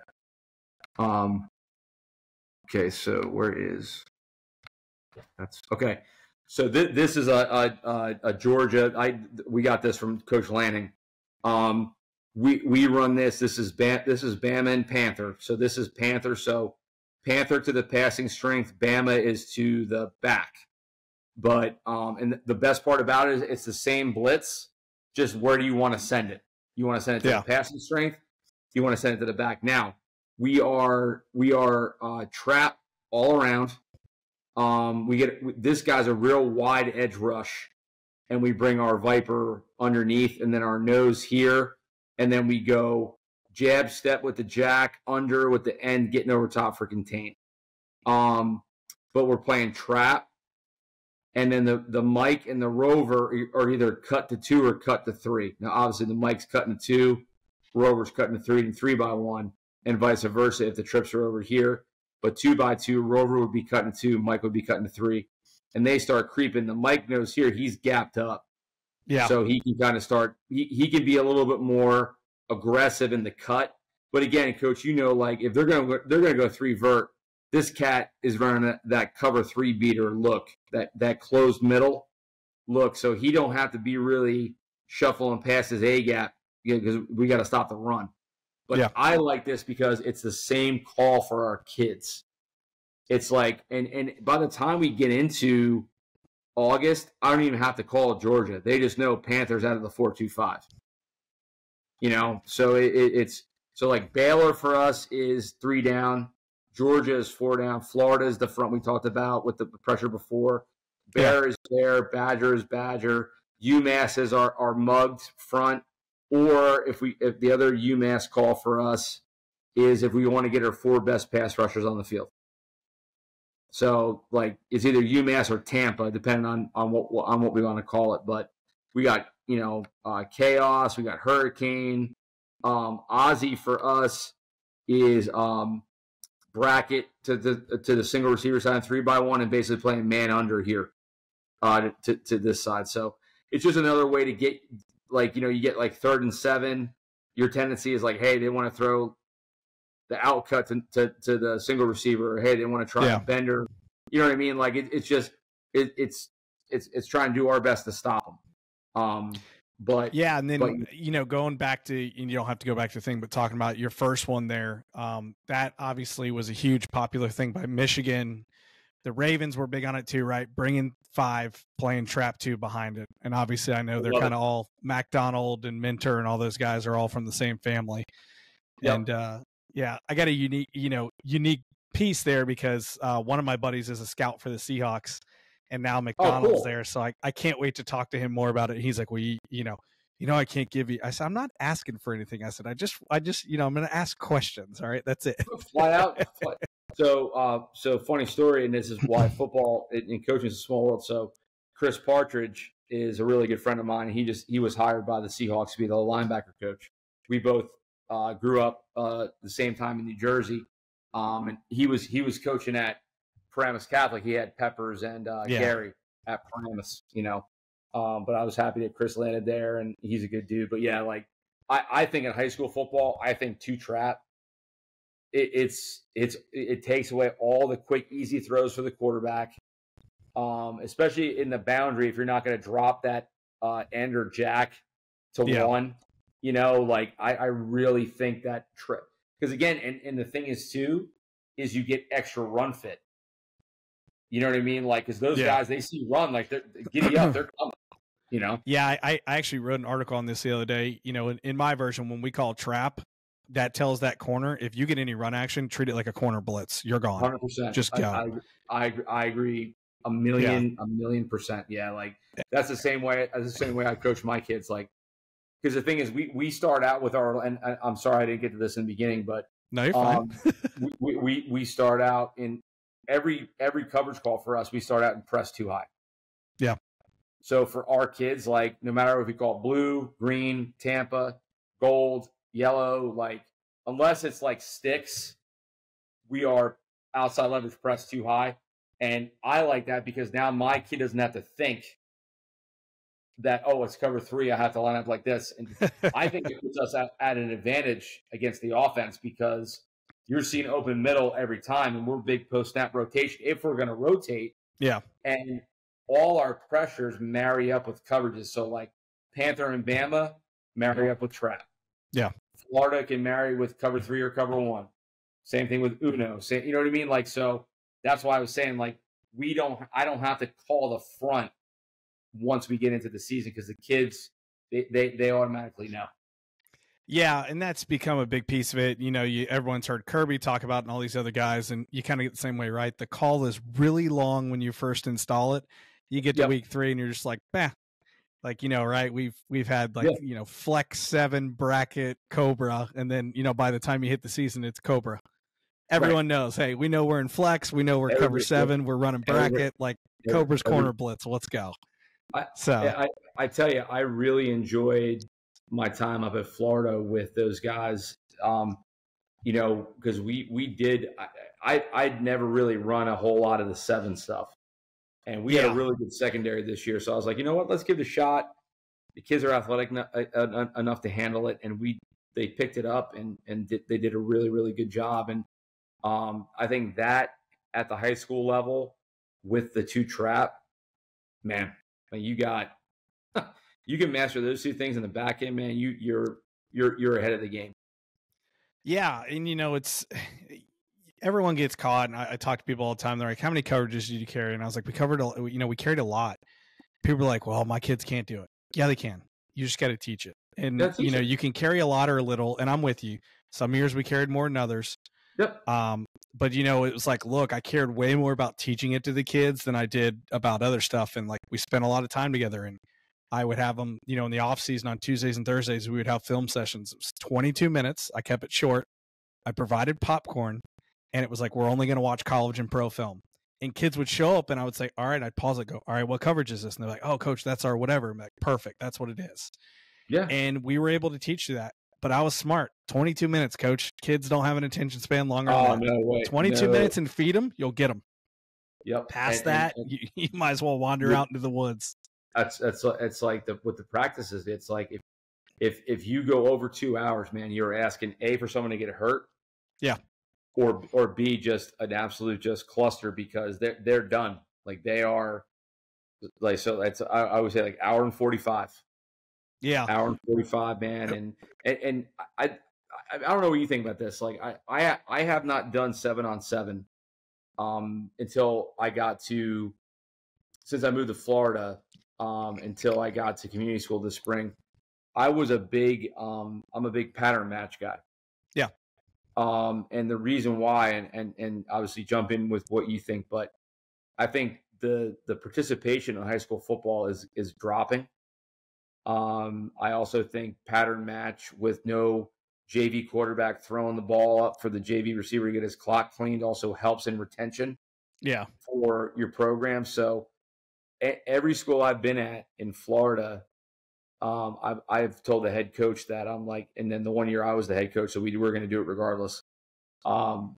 Um, okay, so where is that's okay. So th- this is a, a, a Georgia. I we got this from Coach Lanning. Um, we we run this. This is Bam, this is Bama and Panther. So this is Panther. So Panther to the passing strength. Bama is to the back. But um, and the best part about it is it's the same blitz. Just where do you want to send it? You want to send it to yeah. the passing strength. You want to send it to the back. Now we are we are uh, trap all around. Um, we get this guy's a real wide edge rush, and we bring our viper underneath, and then our nose here, and then we go jab step with the jack under with the end getting over top for contain. Um, but we're playing trap, and then the the Mike and the rover are either cut to two or cut to three. Now, obviously, the Mike's cutting to two, rover's cutting to three and three by one, and vice versa if the trips are over here. But two by two, rover would be cutting to two, Mike would be cutting to three, and they start creeping. The Mike knows here he's gapped up, yeah. So he can kind of start. He he can be a little bit more aggressive in the cut. But again, coach, you know, like if they're going to they're going to go three vert, this cat is running that cover three beater look, that that closed middle look. So he don't have to be really shuffling past his A gap because we got to stop the run. But yeah. I like this because it's the same call for our kids. It's like, and and by the time we get into August, I don't even have to call Georgia. They just know Panthers out of the four two five. You know, so it, it, it's so like Baylor for us is three down. Georgia is four down. Florida is the front we talked about with the pressure before. Bear yeah. is there. Badger is Badger. UMass is our, our mugged front. Or if we if the other UMass call for us is if we want to get our four best pass rushers on the field. So like it's either UMass or Tampa, depending on on what on what we want to call it. But we got you know, uh, Chaos. We got Hurricane. Um, Ozzy for us is um, bracket to the to the single receiver side, three by one, and basically playing man under here uh, to to this side. So it's just another way to get like you know you get like third and seven. Your tendency is like, hey, they want to throw the out cut to, to, to the single receiver, or hey, they want to try yeah. a bender. You know what I mean? Like it, it's just it, it's it's it's trying to do our best to stop them. Um, but yeah, and then but, you know, going back to you don't have to go back to the thing, but talking about your first one there, um, that obviously was a huge popular thing by Michigan. The Ravens were big on it too, right? Bringing five, playing trap two behind it, and obviously I know they're kind of all Macdonald and Minter and all those guys are all from the same family. Yep. And uh, yeah, I got a unique, you know, unique piece there because uh, one of my buddies is a scout for the Seahawks and now Macdonald's oh, cool. there. So I, I can't wait to talk to him more about it. He's like, well, you, you know, you know, I can't give you. I said, I'm not asking for anything. I said, I just, I just, you know, I'm going to ask questions. All right, that's it. Fly out. So, uh, so funny story, and this is why football and coaching is a small world. So, Chris Partridge is a really good friend of mine. He just he was hired by the Seahawks to be the linebacker coach. We both uh, grew up uh, the same time in New Jersey, um, and he was he was coaching at Paramus Catholic, he had Peppers and uh, yeah. Gary at Paramus, you know. Um, but I was happy that Chris landed there, and he's a good dude. But yeah, like I, I think in high school football, I think two trap. It, it's it's it takes away all the quick, easy throws for the quarterback, um, especially in the boundary. If you're not going to drop that uh, end or jack to yeah. one, you know, like I, I really think that trip because again, and, and the thing is too, is you get extra run fit. You know what I mean? Like, because those yeah. guys, they see run, like, they're giddy up, they're coming. You know? Yeah, I, I actually wrote an article on this the other day. You know, in, in my version, when we call trap, that tells that corner if you get any run action, treat it like a corner blitz. You're gone. Hundred percent. Just go. I, I, I agree a million yeah. a million percent. Yeah, like eh. that's the same way. That's the same way I coach my kids. Like, because the thing is, we we start out with our. And I, am sorry I didn't get to this in the beginning, but no, you're fine. Um, we, we we start out in every every coverage call for us, we start out and press two high. Yeah. So for our kids, like no matter if we call blue, green, Tampa, gold, yellow, like unless it's like sticks, we are outside leverage press two high. And I like that because now my kid doesn't have to think that, oh, it's cover three. I have to line up like this. And I think it puts us at, at, an advantage against the offense because you're seeing open middle every time, and we're big post snap rotation. If we're going to rotate, yeah, and all our pressures marry up with coverages. So like Panther and Bama marry up with trap. Yeah, Florida can marry with cover three or cover one. Same thing with Uno. Say, you know what I mean? Like so. That's why I was saying like we don't. I don't have to call the front once we get into the season because the kids they, they they automatically know. Yeah, and that's become a big piece of it. You know, you everyone's heard Kirby talk about and all these other guys, and you kind of get the same way, right? The call is really long when you first install it. You get to yep. week three and you're just like, bah. Like, you know, right? We've we've had like, you know, flex seven bracket Cobra, and then, you know, by the time you hit the season, it's Cobra. Everyone right. knows, hey, we know we're in flex, we know we're cover seven, we're running bracket, like Cobra's corner blitz. Let's go. I, so I, I tell you, I really enjoyed my time up at Florida with those guys. Um, you know, because we we did. I, I would never really run a whole lot of the seven stuff, and we yeah. had a really good secondary this year. So I was like, you know what, let's give it a shot. The kids are athletic enough to handle it, and we they picked it up and and did, they did a really really good job. And um, I think that at the high school level with the two trap, man, you got you can master those two things in the back end, man. You you're you're you're ahead of the game. Yeah, and you know it's everyone gets caught, and I, I talk to people all the time. They're like, "How many coverages did you carry?" And I was like, "We covered, a, you know, we carried a lot." People are like, "Well, my kids can't do it." Yeah, they can. You just got to teach it, and you know, you can carry a lot or a little. And I'm with you. Some years we carried more than others. Yep. Um, but you know, it was like, look, I cared way more about teaching it to the kids than I did about other stuff, and like we spent a lot of time together, and I would have them, you know, in the off season on Tuesdays and Thursdays, we would have film sessions. It was 22 minutes. I kept it short. I provided popcorn, and it was like we're only going to watch college and pro film. And kids would show up, and I would say, "All right," I'd pause it, go, "All right, what coverage is this?" And they're like, "Oh, coach, that's our whatever." I'm like, "Perfect, that's what it is." Yeah. And we were able to teach you that. But I was smart. 22 minutes, coach. Kids don't have an attention span longer. Oh, no way. 22 no. minutes and feed them, you'll get them. Yep. Past and, that, and, and, you, you, might as well wander out into the woods. That's that's it's like the with the practices. It's like if if if you go over two hours, man, you're asking a for someone to get hurt, yeah, or or b just an absolute just cluster because they're they're done. Like they are, like so. That's I, I would say like hour and forty five. Yeah, hour and forty five, man, and and and I, I I don't know what you think about this. Like I I I have not done seven on seven, um, until I got to since I moved to Florida um, until I got to community school this spring. I was a big, um, I'm a big pattern match guy. Yeah. Um, and the reason why, and, and, and obviously jump in with what you think, but I think the, the participation in high school football is, is dropping. Um, I also think pattern match with no JV quarterback throwing the ball up for the JV receiver to get his clock cleaned also helps in retention. Yeah. For your program. So every school I've been at in Florida, um, I've, I've told the head coach that I'm like, and then the one year I was the head coach, so we were going to do it regardless. Um,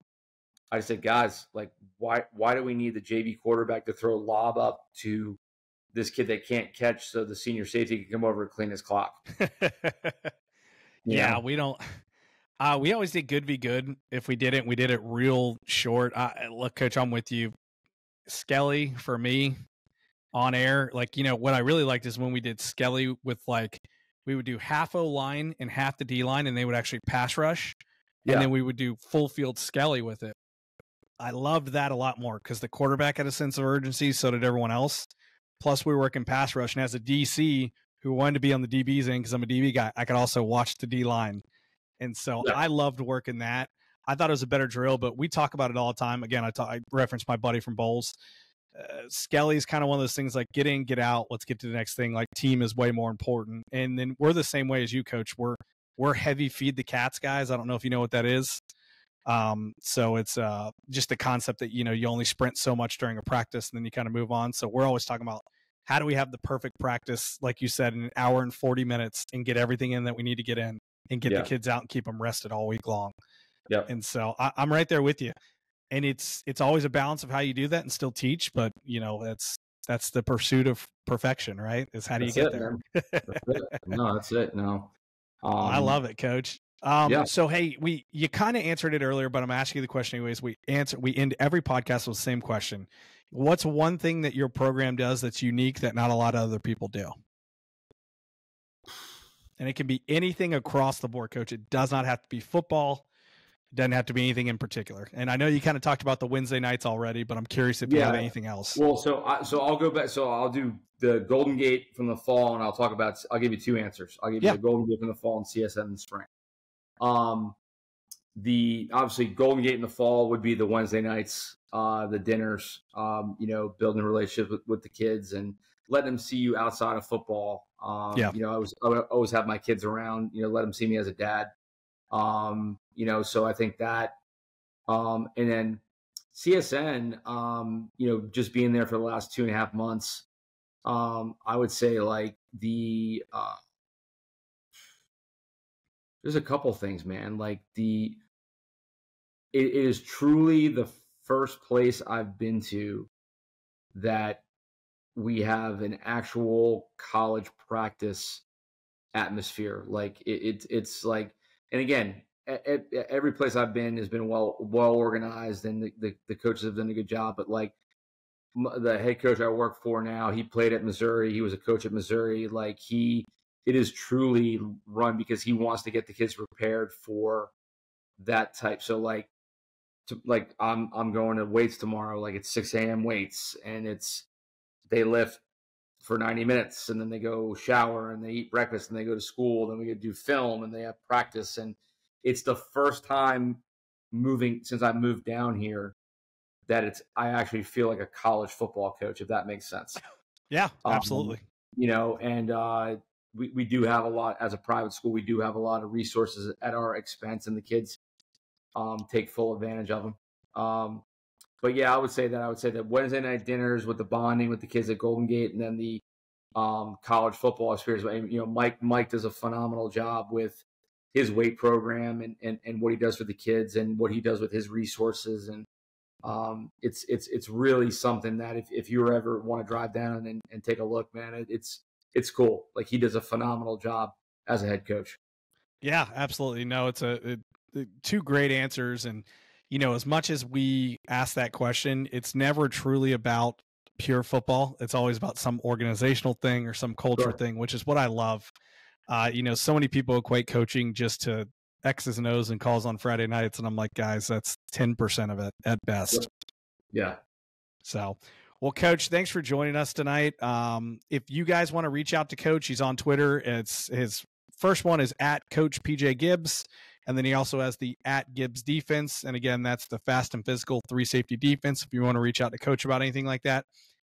I said, guys, like, why why do we need the JV quarterback to throw a lob up to this kid that can't catch, so the senior safety can come over and clean his clock? yeah, we don't. Uh, we always did good be good. If we didn't, we did it real short. I, look, coach, I'm with you. Skelly for me on air. Like, you know, what I really liked is when we did Skelly with like we would do half O line and half the D line, and they would actually pass rush, yeah. and then we would do full field Skelly with it. I loved that a lot more because the quarterback had a sense of urgency, so did everyone else. Plus, we work in pass rush, and as a DC who wanted to be on the DB's end because I'm a DB guy, I could also watch the D line, and so yeah. I loved working that. I thought it was a better drill, but we talk about it all the time. Again, I, talk, I reference my buddy from Bolles uh, Skelly's kind of one of those things like get in, get out. Let's get to the next thing. Like team is way more important. And then we're the same way as you, coach. We're we're heavy feed the cats guys. I don't know if you know what that is. Um, so it's uh, just the concept that you know you only sprint so much during a practice and then you kind of move on. So we're always talking about how do we have the perfect practice, like you said, in an hour and forty minutes, and get everything in that we need to get in, and get yeah. the kids out and keep them rested all week long. Yeah. And so I, I'm right there with you and it's it's always a balance of how you do that and still teach but you know that's that's the pursuit of perfection right is how do you get it, there that's no that's it no um, i love it coach Um, yeah. So hey, we you kind of answered it earlier, but I'm asking you the question anyways. We answer we end every podcast with the same question. What's one thing that your program does that's unique that not a lot of other people do? And it can be anything across the board, coach. It does not have to be football. It doesn't have to be anything in particular. And I know you kind of talked about the Wednesday nights already, but I'm curious if you have anything else. Well, so I, so I'll go back. So I'll do the Golden Gate from the fall, and I'll talk about. I'll give you two answers. I'll give you the Golden Gate from the fall and CSN in the spring. Um, the obviously Golden Gate in the fall would be the Wednesday nights, uh, the dinners. Um, you know, building a relationship with, with the kids and letting them see you outside of football. Um, yeah. You know, I was I always have my kids around. You know, let them see me as a dad. Um, you know, so I think that, um, and then CSN, um, you know, just being there for the last two and a half months, um, I would say like the uh, there's a couple things, man. Like the it, it is truly the first place I've been to that we have an actual college practice atmosphere. Like it, it it's like, and again, every place I've been has been well well organized, and the, the, the coaches have done a good job. But like the head coach I work for now, he played at Missouri. He was a coach at Missouri. Like he it is truly run because he wants to get the kids prepared for that type. So like, to, like I'm I'm going to weights tomorrow. Like it's 6 a.m. weights, and it's they lift for 90 minutes, and then they go shower and they eat breakfast, and they go to school. Then we get to do film, and they have practice. And it's the first time moving since I moved down here that it's I actually feel like a college football coach, if that makes sense. Yeah, absolutely. Um, you know, and uh, we, we do have a lot as a private school. We do have a lot of resources at our expense, and the kids um, take full advantage of them. Um, but yeah, I would say that I would say that Wednesday night dinners with the bonding with the kids at Golden Gate, and then the um, college football experience. You know, Mike Mike does a phenomenal job with his weight program and, and, and what he does for the kids and what he does with his resources and um, it's it's it's really something that if, if you ever want to drive down and, and take a look, man, it, it's it's cool. Like he does a phenomenal job as a head coach. Yeah, absolutely. No, it's a, it, two great answers. And, you know, as much as we ask that question, it's never truly about pure football. It's always about some organizational thing or some culture sure. thing, which is what I love. Uh, you know, so many people equate coaching just to X's and O's and calls on Friday nights. And I'm like, guys, that's 10% of it at best. Yeah. So, well, Coach, thanks for joining us tonight. Um, if you guys want to reach out to Coach, he's on Twitter. It's his first one is at Coach PJ Gibbs, and then he also has the at Gibbs Defense. And again, that's the fast and physical three safety defense. If you want to reach out to Coach about anything like that,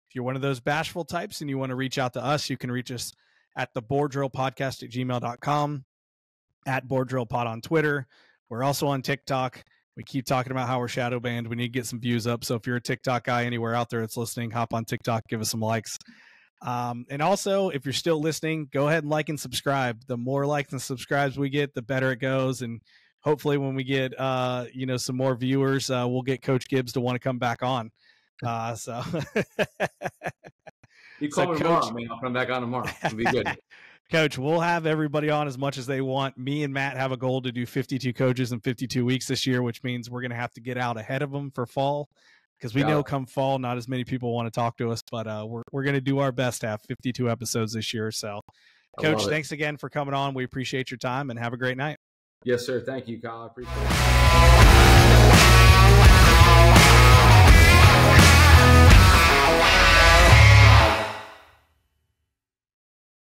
if you're one of those bashful types and you want to reach out to us, you can reach us at the board drill podcast at gmail.com, at board drill pod on Twitter. We're also on TikTok. We keep talking about how we're shadow banned. We need to get some views up. So if you're a TikTok guy anywhere out there that's listening, hop on TikTok, give us some likes. Um, and also, if you're still listening, go ahead and like and subscribe. The more likes and subscribes we get, the better it goes. And hopefully, when we get uh, you know some more viewers, uh, we'll get Coach Gibbs to want to come back on. Uh, so you call so me tomorrow, man. I'll come back on tomorrow. It'll be good. Coach, we'll have everybody on as much as they want. Me and Matt have a goal to do 52 coaches in 52 weeks this year, which means we're going to have to get out ahead of them for fall because we yeah. know come fall, not as many people want to talk to us, but uh, we're, we're going to do our best to have 52 episodes this year. So, Coach, thanks again for coming on. We appreciate your time and have a great night. Yes, sir. Thank you, Kyle. I appreciate it.